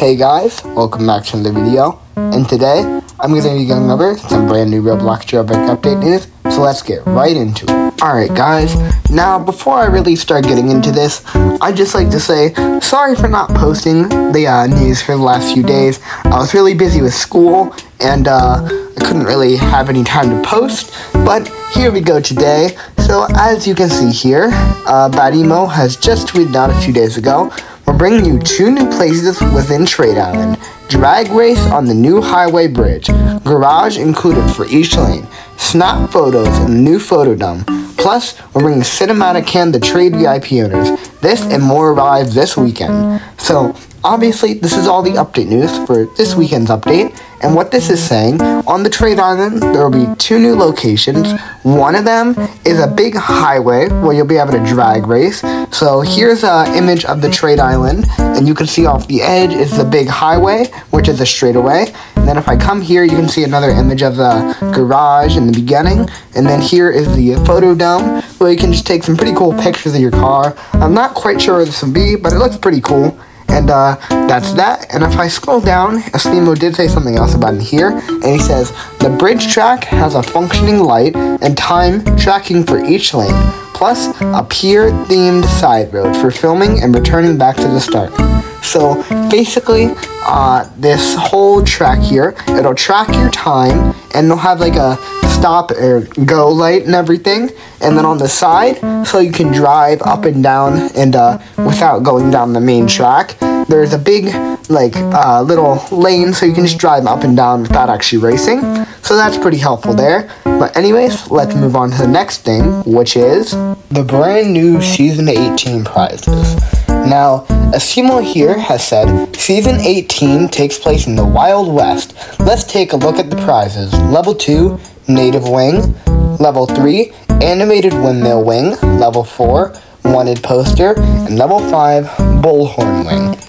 Hey guys, welcome back to the video. And today, I'm going to be going over some brand new Roblox jailbreak update news. So let's get right into it. Alright guys, now before I really start getting into this, I'd just like to say sorry for not posting the uh, news for the last few days. I was really busy with school and uh, I couldn't really have any time to post. But here we go today. So as you can see here, uh, Badimo has just tweeted out a few days ago we're you two new places within Trade Island. Drag race on the new highway bridge. Garage included for each lane. Snap photos in the new photo dome. Plus, we're bringing Cinematic Cam the trade VIP owners. This and more arrive this weekend. So, obviously, this is all the update news for this weekend's update. And what this is saying, on the trade island, there will be two new locations. One of them is a big highway where you'll be able to drag race. So here's an image of the trade island, and you can see off the edge is the big highway, which is a straightaway. And then if I come here, you can see another image of the garage in the beginning. And then here is the photo dome, where you can just take some pretty cool pictures of your car. I'm not quite sure where this will be, but it looks pretty cool. And uh, that's that. And if I scroll down, Asimo did say something else about here. And he says, the bridge track has a functioning light and time tracking for each lane, plus a pier-themed side road for filming and returning back to the start. So basically, uh, this whole track here, it'll track your time and it'll have like a stop or go light and everything. And then on the side, so you can drive up and down and uh, without going down the main track. There's a big like uh, little lane so you can just drive up and down without actually racing. So that's pretty helpful there. But anyways, let's move on to the next thing, which is the brand new Season 18 prizes. Now, Asimo here has said, Season 18 takes place in the Wild West. Let's take a look at the prizes. Level 2, Native Wing. Level 3, Animated Windmill Wing. Level 4, Wanted Poster. And Level 5, Bullhorn Wing.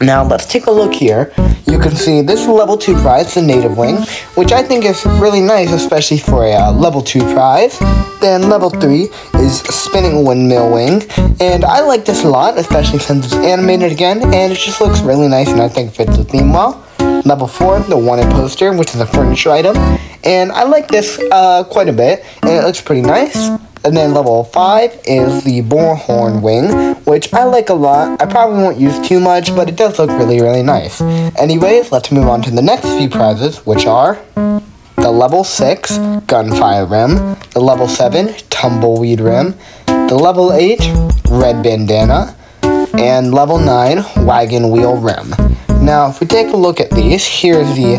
Now, let's take a look here. You can see this level 2 prize, the Native Wing, which I think is really nice, especially for a uh, level 2 prize. Then level 3 is Spinning Windmill Wing, and I like this a lot, especially since it's animated again, and it just looks really nice and I think fits the theme well. Level 4, the wanted poster, which is a furniture item, and I like this uh, quite a bit, and it looks pretty nice. And then level 5 is the Bullhorn Wing, which I like a lot. I probably won't use too much, but it does look really, really nice. Anyways, let's move on to the next few prizes, which are the level 6 Gunfire Rim, the level 7 Tumbleweed Rim, the level 8 Red Bandana, and level 9 Wagon Wheel Rim. Now, if we take a look at these, here's the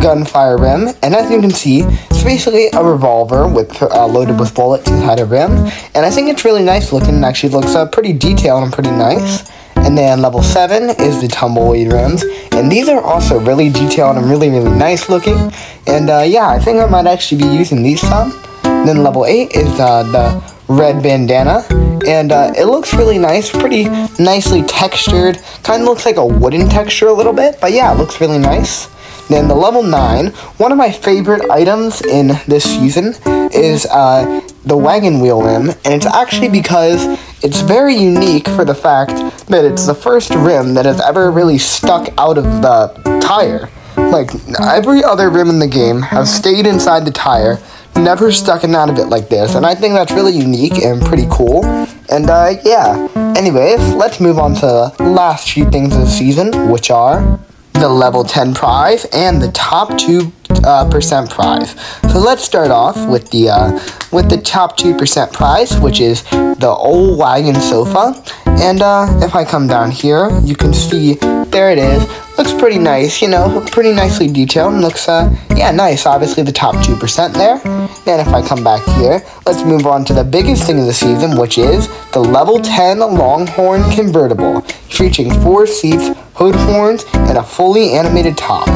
gunfire rim, and as you can see, it's basically a revolver with uh, loaded with bullets inside a rim, and I think it's really nice looking, and actually looks uh, pretty detailed and pretty nice. And then level 7 is the tumbleweed rims, and these are also really detailed and really, really nice looking, and uh, yeah, I think I might actually be using these some. Then level 8 is uh, the red bandana, and uh, it looks really nice, pretty nicely textured, kind of looks like a wooden texture a little bit, but yeah, it looks really nice. Then the level 9, one of my favorite items in this season is uh, the wagon wheel rim, and it's actually because it's very unique for the fact that it's the first rim that has ever really stuck out of the tire. Like, every other rim in the game has stayed inside the tire, never stuck out of it like this, and I think that's really unique and pretty cool. And uh, yeah, anyways, let's move on to the last few things of the season, which are the level 10 prize and the top 2 uh, percent prize. So let's start off with the uh, with the top 2% prize, which is the old wagon sofa. And uh, if I come down here, you can see there it is. Looks pretty nice, you know, pretty nicely detailed looks, uh, yeah, nice. Obviously the top 2% there. And if I come back here, let's move on to the biggest thing of the season, which is the level 10 Longhorn Convertible, featuring four seats, hood horns, and a fully animated top.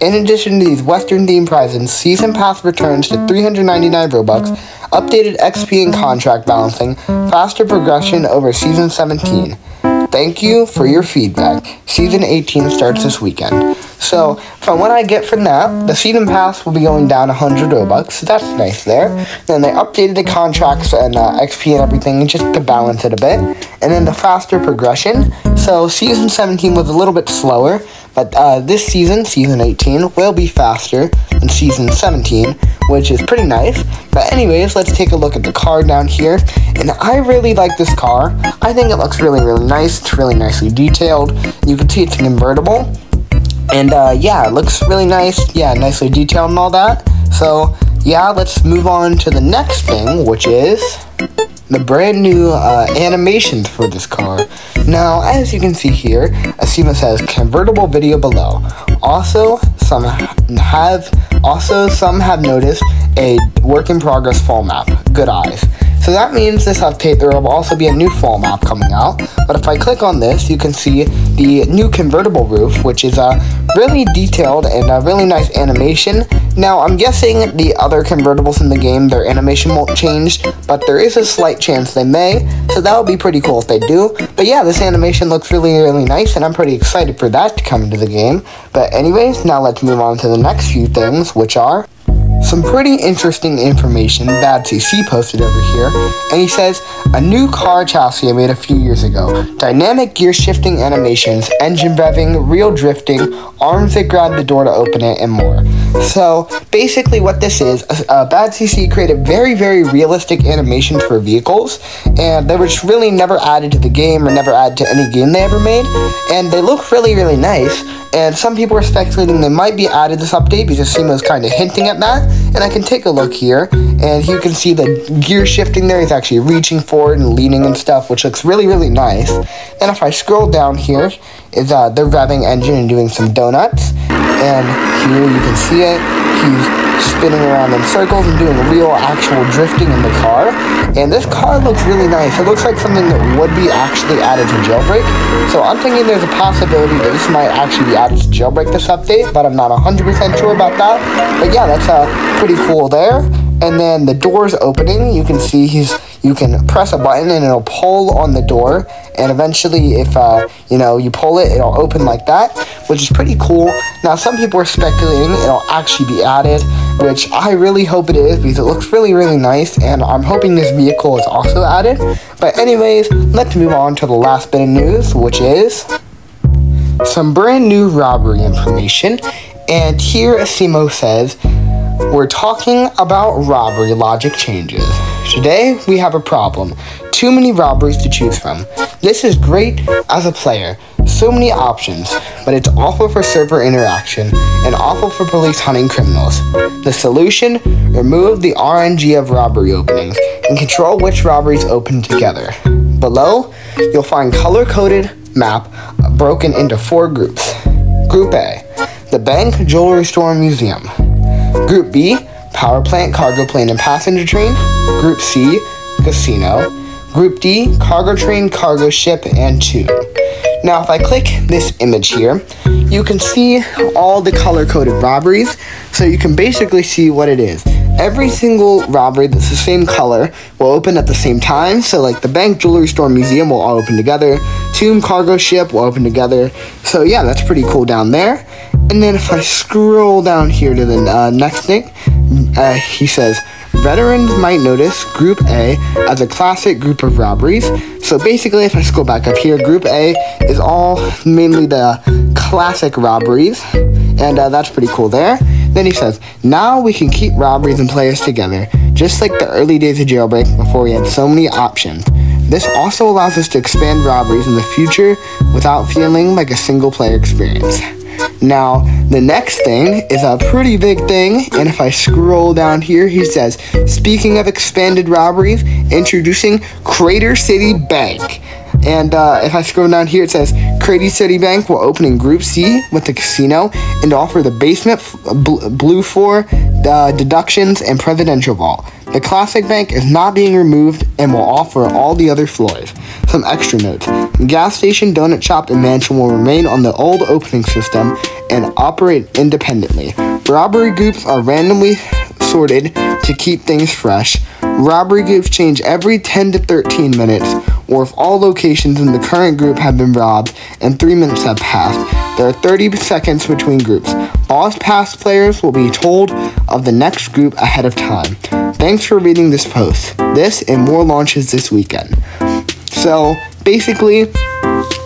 In addition to these Western themed prizes, Season Pass returns to 399 Robux, updated XP and contract balancing, faster progression over Season 17. Thank you for your feedback. Season 18 starts this weekend. So, from what I get from that, the season pass will be going down 100 Robux. So that's nice there. Then they updated the contracts and uh, XP and everything just to balance it a bit. And then the faster progression. So, season 17 was a little bit slower, but uh, this season, season 18, will be faster than season 17, which is pretty nice. But anyways, let's take a look at the car down here. And I really like this car. I think it looks really, really nice. It's really nicely detailed. You can see it's convertible. And uh, yeah, it looks really nice. Yeah, nicely detailed and all that. So yeah, let's move on to the next thing, which is the brand new uh, animations for this car. Now, as you can see here, Asimo says convertible video below. Also, some have also some have noticed a work in progress fall map. Good eyes. So that means this update there will also be a new fall map coming out. But if I click on this, you can see the new convertible roof, which is a really detailed and a really nice animation. Now, I'm guessing the other convertibles in the game, their animation won't change, but there is a slight chance they may, so that would be pretty cool if they do. But yeah, this animation looks really, really nice, and I'm pretty excited for that to come into the game. But anyways, now let's move on to the next few things, which are some pretty interesting information Bad CC posted over here, and he says, a new car chassis I made a few years ago. Dynamic gear shifting animations, engine revving, real drifting, arms that grab the door to open it, and more. So, basically what this is, uh, Bad CC created very, very realistic animations for vehicles, and they were just really never added to the game or never added to any game they ever made, and they look really, really nice, and some people are speculating they might be added this update because Simo's kind of hinting at that, and I can take a look here, and you can see the gear shifting there, he's actually reaching forward and leaning and stuff, which looks really, really nice. And if I scroll down here, is uh, the revving engine and doing some donuts, and here you can see it, he's spinning around in circles and doing real actual drifting in the car. And this car looks really nice. It looks like something that would be actually added to Jailbreak. So I'm thinking there's a possibility that this might actually be added to Jailbreak this update, but I'm not 100% sure about that. But yeah, that's uh, pretty cool there and then the door's opening. You can see he's you can press a button and it'll pull on the door, and eventually, if uh, you know you pull it, it'll open like that, which is pretty cool. Now, some people are speculating it'll actually be added, which I really hope it is because it looks really really nice, and I'm hoping this vehicle is also added. But anyways, let's move on to the last bit of news, which is some brand new robbery information. And here Asimo says we're talking about robbery logic changes. Today, we have a problem. Too many robberies to choose from. This is great as a player. So many options, but it's awful for server interaction and awful for police hunting criminals. The solution? Remove the RNG of robbery openings and control which robberies open together. Below, you'll find color-coded map broken into four groups. Group A, the bank, jewelry store, and museum. Group B, power plant, cargo plane, and passenger train. Group C, casino. Group D, cargo train, cargo ship, and tomb. Now, if I click this image here, you can see all the color-coded robberies, so you can basically see what it is. Every single robbery that's the same color will open at the same time, so like the bank, jewelry store, museum will all open together, tomb, cargo ship will open together, so yeah, that's pretty cool down there. And then if I scroll down here to the uh, next thing, uh, he says, Veterans might notice Group A as a classic group of robberies. So basically, if I scroll back up here, Group A is all mainly the classic robberies, and uh, that's pretty cool there. Then he says, now we can keep robberies and players together, just like the early days of Jailbreak before we had so many options. This also allows us to expand robberies in the future without feeling like a single player experience. Now, the next thing is a pretty big thing, and if I scroll down here, he says, speaking of expanded robberies, introducing Crater City Bank. And uh, if I scroll down here, it says Crater City Bank will open in Group C with the casino and offer the basement, blue floor, uh, deductions, and presidential vault. The Classic Bank is not being removed and will offer all the other floors. Some extra notes. Gas station, donut shop, and mansion will remain on the old opening system and operate independently. Robbery groups are randomly sorted to keep things fresh. Robbery groups change every 10 to 13 minutes, or if all locations in the current group have been robbed and 3 minutes have passed. There are 30 seconds between groups. Boss Pass players will be told of the next group ahead of time. Thanks for reading this post. This and more launches this weekend. So basically,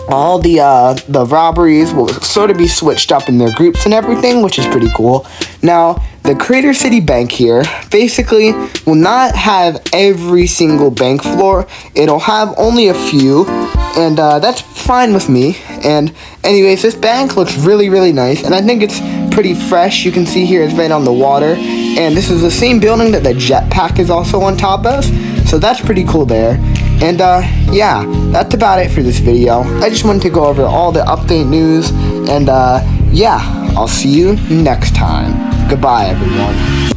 all the uh, the robberies will sort of be switched up in their groups and everything, which is pretty cool. Now, the Crater City Bank here basically will not have every single bank floor. It'll have only a few, and uh, that's fine with me. And anyways, this bank looks really, really nice, and I think it's pretty fresh. You can see here it's right on the water, and this is the same building that the jetpack is also on top of. So that's pretty cool there. And uh, yeah, that's about it for this video. I just wanted to go over all the update news, and uh, yeah, I'll see you next time. Goodbye, everyone.